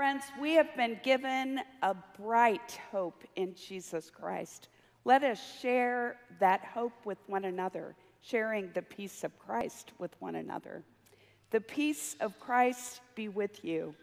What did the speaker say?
Friends, we have been given a bright hope in Jesus Christ. Let us share that hope with one another, sharing the peace of Christ with one another. The peace of Christ be with you.